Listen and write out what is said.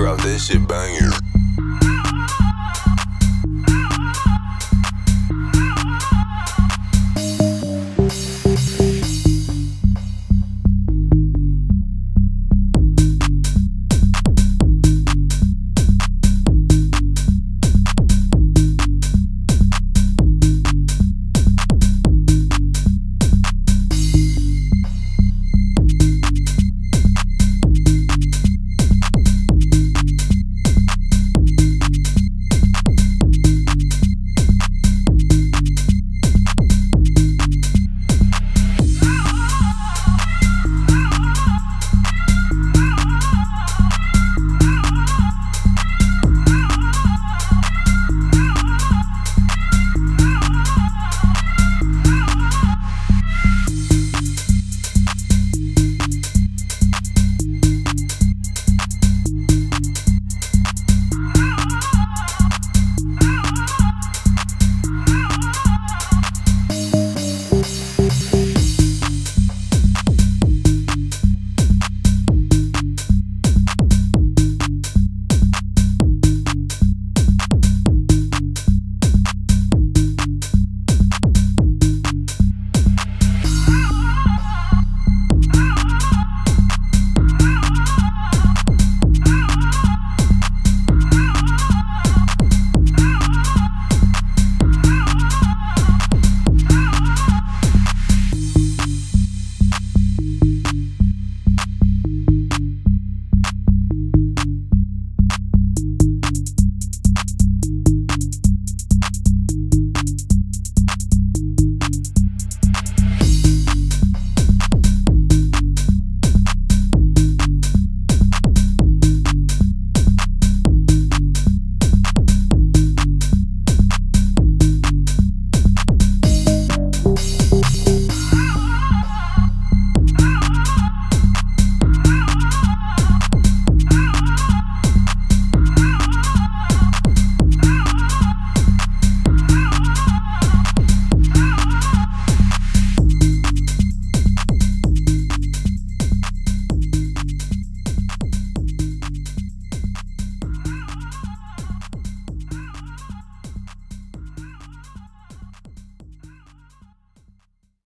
crowd, this shit banging.